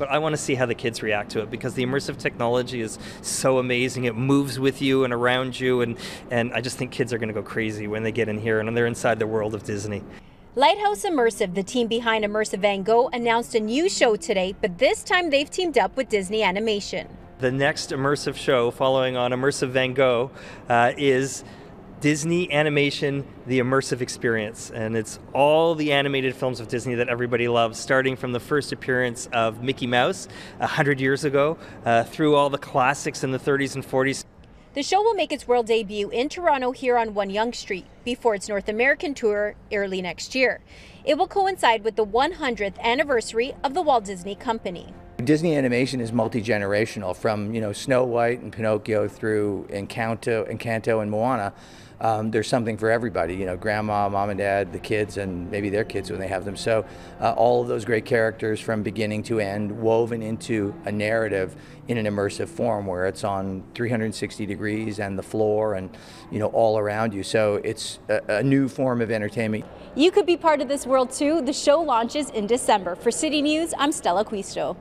but I want to see how the kids react to it because the immersive technology is so amazing. It moves with you and around you, and, and I just think kids are going to go crazy when they get in here and they're inside the world of Disney. Lighthouse Immersive, the team behind Immersive Van Gogh, announced a new show today, but this time they've teamed up with Disney Animation. The next immersive show following on Immersive Van Gogh uh, is Disney Animation The Immersive Experience. And it's all the animated films of Disney that everybody loves, starting from the first appearance of Mickey Mouse 100 years ago, uh, through all the classics in the 30s and 40s. The show will make its world debut in Toronto here on One Yonge Street before its North American tour early next year. It will coincide with the 100th anniversary of the Walt Disney Company. Disney animation is multi-generational from you know Snow White and Pinocchio through Encanto, Encanto and Moana. Um, there's something for everybody, you know, grandma, mom and dad, the kids, and maybe their kids when they have them. So, uh, all of those great characters from beginning to end woven into a narrative in an immersive form where it's on 360 degrees and the floor and, you know, all around you. So, it's a, a new form of entertainment. You could be part of this world too. The show launches in December. For City News, I'm Stella Acquisto.